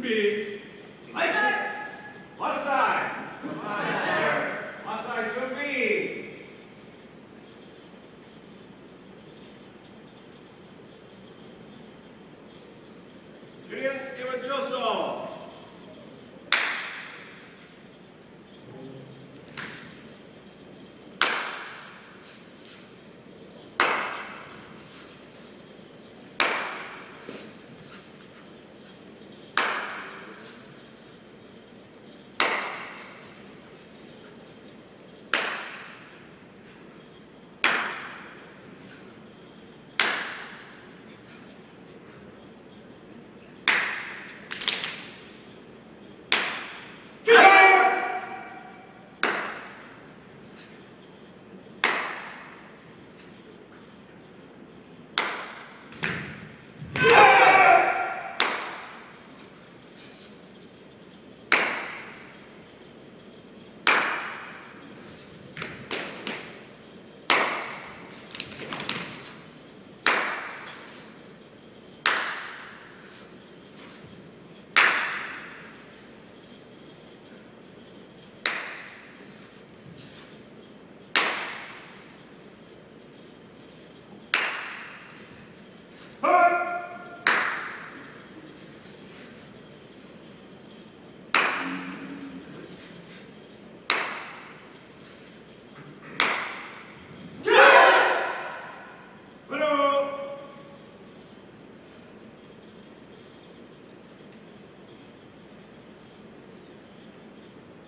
me. Like it. Left side. Left side. Left side to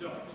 you